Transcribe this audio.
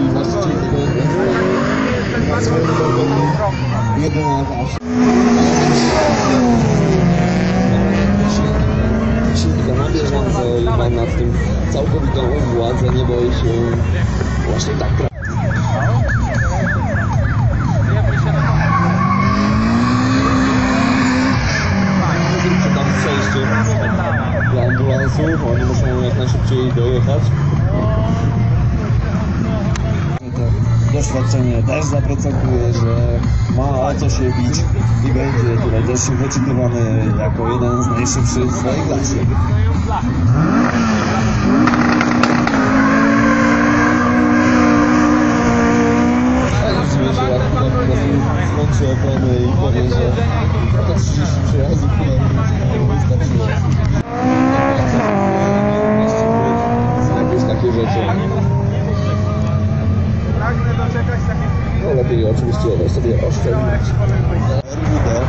i właścicieli tego wasza. Silnika na bieżąco i ma nad tym całkowitą władzę, nie boi się właśnie tak przejściu dla ambulansów, oni muszą jak najszybciej dojechać. Doświadczenie też zaprocentuje, że ma o co się bić i będzie tutaj też wyczytywany jako jeden z najszybszych w swojej klasie. Się, opony i powie, że to 30 przejazdów wystarczyło. Jakieś takie. det er også, hvis de har ristet det er også.